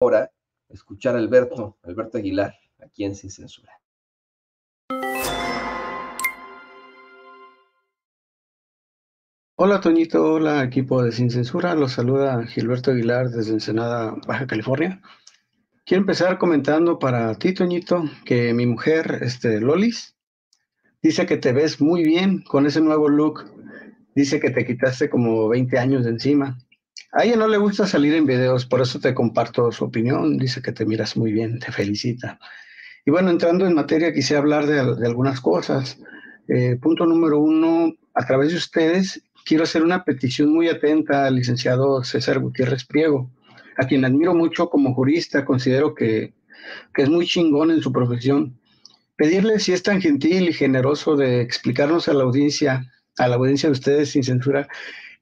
ahora escuchar a Alberto, Alberto Aguilar, aquí en Sin Censura. Hola Toñito, hola equipo de Sin Censura, los saluda Gilberto Aguilar desde Ensenada, Baja California. Quiero empezar comentando para ti, Toñito, que mi mujer, este, Lolis, dice que te ves muy bien con ese nuevo look. Dice que te quitaste como 20 años de encima. A ella no le gusta salir en videos, por eso te comparto su opinión. Dice que te miras muy bien, te felicita. Y bueno, entrando en materia, quisiera hablar de, algunas cosas. Eh, punto número uno, a través de ustedes, quiero hacer una petición muy atenta al licenciado César Gutiérrez Priego, a quien admiro mucho como jurista, considero que, que es muy chingón en su profesión. Pedirle si es tan gentil y generoso de explicarnos a la audiencia, a la audiencia de ustedes sin censura,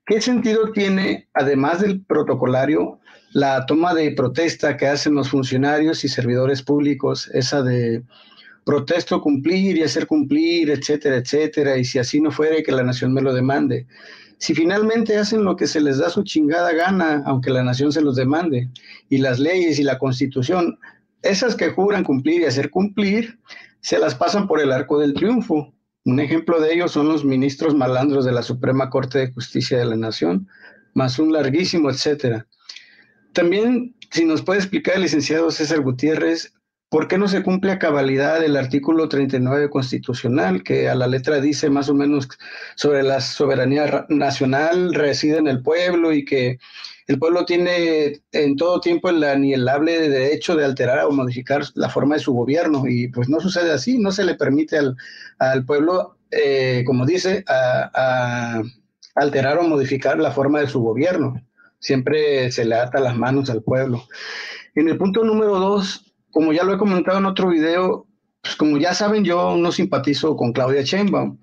¿Qué sentido tiene, además del protocolario, la toma de protesta que hacen los funcionarios y servidores públicos, esa de protesto cumplir y hacer cumplir, etcétera, etcétera, y si así no fuere, que la nación me lo demande? Si finalmente hacen lo que se les da su chingada gana, aunque la nación se los demande, y las leyes y la constitución, esas que juran cumplir y hacer cumplir, se las pasan por el arco del triunfo, un ejemplo de ello son los ministros malandros de la Suprema Corte de Justicia de la Nación, más un larguísimo etcétera. También, si nos puede explicar el licenciado César Gutiérrez, ¿por qué no se cumple a cabalidad el artículo 39 constitucional, que a la letra dice más o menos sobre la soberanía nacional, reside en el pueblo y que el pueblo tiene en todo tiempo el anielable derecho de alterar o modificar la forma de su gobierno y pues no sucede así, no se le permite al, pueblo, eh, como dice, a, alterar o modificar la forma de su gobierno. Siempre se le ata las manos al pueblo. En el punto número dos, como ya lo he comentado en otro video, pues como ya saben, yo no simpatizo con Claudia Sheinbaum.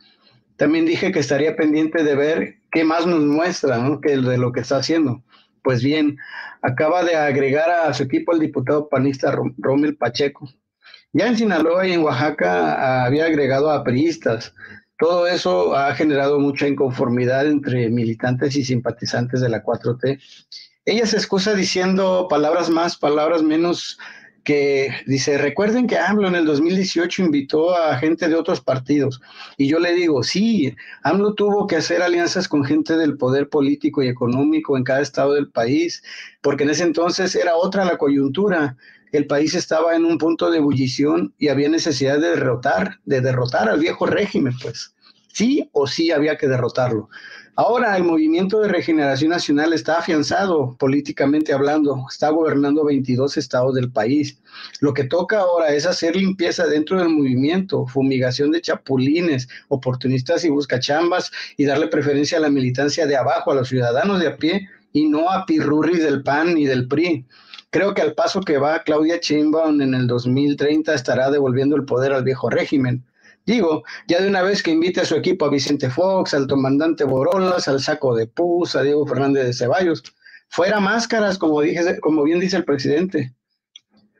También dije que estaría pendiente de ver qué más nos muestra que de lo que está haciendo. Pues bien, acaba de agregar a su equipo el diputado panista Romel Pacheco. Ya en Sinaloa y en Oaxaca había agregado a priistas. Todo eso ha generado mucha inconformidad entre militantes y simpatizantes de la 4T. Ella se excusa diciendo palabras más, palabras menos que dice, recuerden que AMLO en el 2018 invitó a gente de otros partidos. Y yo le digo, sí, AMLO tuvo que hacer alianzas con gente del poder político y económico en cada estado del país, porque en ese entonces era otra la coyuntura. El país estaba en un punto de ebullición y había necesidad de derrotar, de derrotar al viejo régimen, pues. Sí o sí había que derrotarlo. Ahora el movimiento de regeneración nacional está afianzado políticamente hablando, está gobernando 22 estados del país. Lo que toca ahora es hacer limpieza dentro del movimiento, fumigación de chapulines, oportunistas y buscachambas y darle preferencia a la militancia de abajo, a los ciudadanos de a pie y no a pirurris del PAN y del PRI. Creo que al paso que va Claudia Sheinbaum en el 2030 estará devolviendo el poder al viejo régimen Digo, ya de una vez que invite a su equipo a Vicente Fox, al comandante Borolas, al Saco de Puz, a Diego Fernández de Ceballos, fuera máscaras, como, dije, como bien dice el presidente.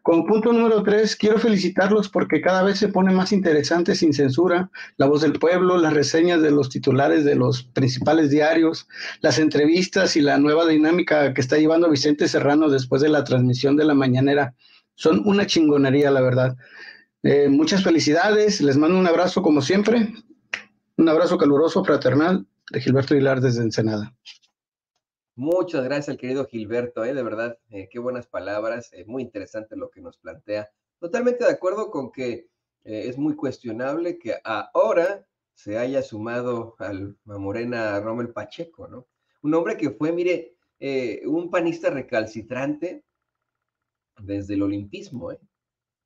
Como punto número tres, quiero felicitarlos porque cada vez se pone más interesante sin censura, la voz del pueblo, las reseñas de los titulares de los principales diarios, las entrevistas y la nueva dinámica que está llevando Vicente Serrano después de la transmisión de la mañanera. Son una chingonería, la verdad. Eh, muchas felicidades, les mando un abrazo como siempre, un abrazo caluroso, fraternal de Gilberto Aguilar desde Ensenada. Muchas gracias querido Gilberto, eh, de verdad, eh, qué buenas palabras, muy interesante lo que nos plantea. Totalmente de acuerdo con que es muy cuestionable que ahora se haya sumado al, a Morena Rommel Pacheco, ¿no? Un hombre que fue, mire, un panista recalcitrante desde el olimpismo, ¿eh?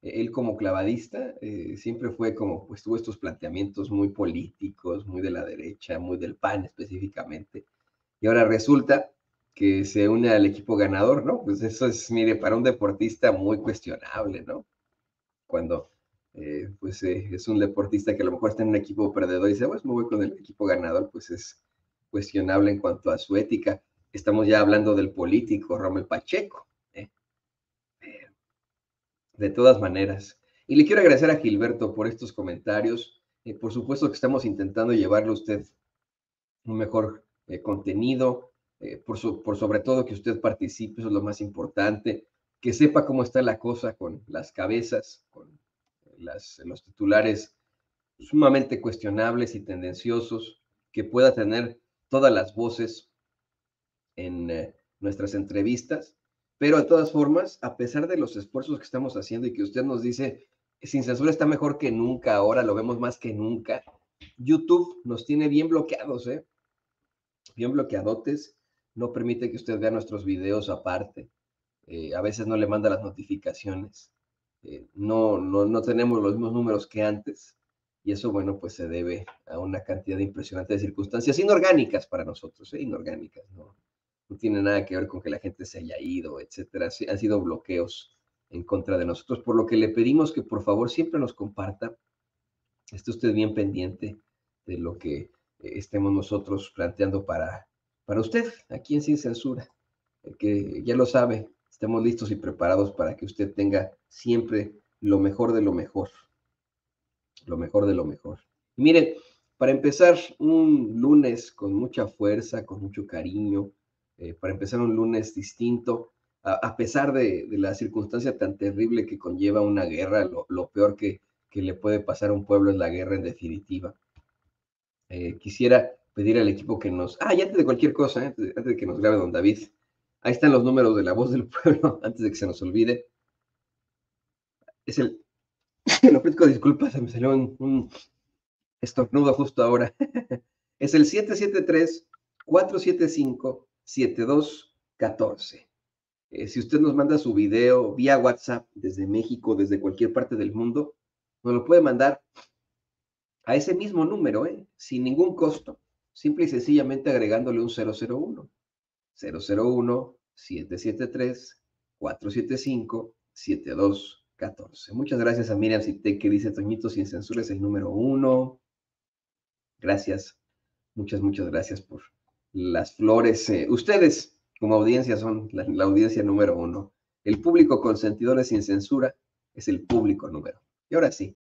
Él como clavadista eh, siempre fue como, pues tuvo estos planteamientos muy políticos, muy de la derecha, muy del PAN específicamente. Y ahora resulta que se une al equipo ganador, ¿no? Pues eso es, mire, para un deportista muy cuestionable, ¿no? Cuando, eh, pues eh, es un deportista que a lo mejor está en un equipo perdedor y dice, pues me voy con el equipo ganador, pues es cuestionable en cuanto a su ética. Estamos ya hablando del político Rommel Pacheco, de todas maneras. Y le quiero agradecer a Gilberto por estos comentarios. Eh, por supuesto que estamos intentando llevarle a usted un mejor eh, contenido, eh, por, por sobre todo que usted participe, eso es lo más importante. que sepa cómo está la cosa con las cabezas, con las, los titulares sumamente cuestionables y tendenciosos, que pueda tener todas las voces en nuestras entrevistas, pero de todas formas, a pesar de los esfuerzos que estamos haciendo y que usted nos dice, sin censura está mejor que nunca, ahora lo vemos más que nunca, YouTube nos tiene bien bloqueados, ¿eh? Bien bloqueadotes, no permite que usted vea nuestros videos aparte, eh, a veces no le manda las notificaciones, eh, no, no, no tenemos los mismos números que antes, y eso, bueno, pues se debe a una cantidad impresionante de circunstancias inorgánicas para nosotros, ¿eh? inorgánicas, ¿no? No tiene nada que ver con que la gente se haya ido, etcétera. Han sido bloqueos en contra de nosotros, por lo que le pedimos que por favor siempre nos comparta. Esté usted bien pendiente de lo que eh, estemos nosotros planteando para, para usted, aquí en Sin Censura, eh, que ya lo sabe, estemos listos y preparados para que usted tenga siempre lo mejor de lo mejor lo mejor de lo mejor. miren, para empezar un lunes con mucha fuerza, con mucho cariño, eh, para empezar un lunes distinto, a, pesar de, la circunstancia tan terrible que conlleva una guerra, lo, peor que, le puede pasar a un pueblo es la guerra en definitiva. Eh, quisiera pedir al equipo que nos... Ah, y antes de cualquier cosa, antes, de, que nos grabe don David, ahí están los números de la voz del pueblo, antes de que se nos olvide. Es el lo ofrezco disculpas, se me salió un, estornudo justo ahora. es el 773-475-7214. Eh, si usted nos manda su video vía WhatsApp desde México, desde cualquier parte del mundo, nos lo puede mandar a ese mismo número, ¿eh? sin ningún costo, simple y sencillamente agregándole un 001. 001 773 475 72 14. Muchas gracias a Miriam Cité que dice Toñito sin censura es el número uno. Gracias, muchas, muchas gracias por las flores. Eh, ustedes como audiencia son la, audiencia número uno. El público consentidores sin censura es el público número. Y ahora sí,